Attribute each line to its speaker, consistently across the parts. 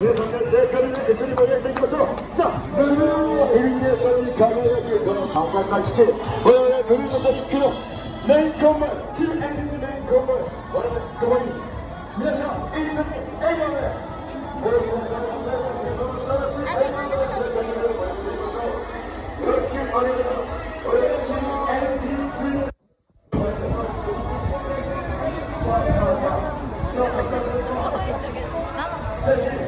Speaker 1: 皆さんで正解に一緒に盛り上げていきましょうさあブルーイルミネーションに輝くこの赤かきし我々ブルーノトリックのメインコンボチームエンディングメインコンボ我々共に皆さん一緒に笑顔でこれから皆さんの素晴らしい笑顔で正解に盛り上げていきましょうよろしくお願いします我々チームエンディングあなたの子供、そしてあなたの子供に、今日本日のことを伝えます。今日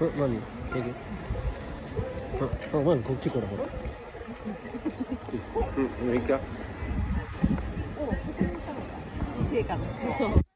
Speaker 2: え、何？えげあ、あ、何？こっちからほら。うん、いいか。
Speaker 3: 成果の。